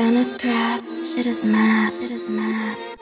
Dennis crap, shit is mad, shit is mad.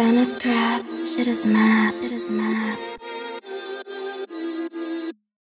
Dennis crap, shit is mad, shit is mad.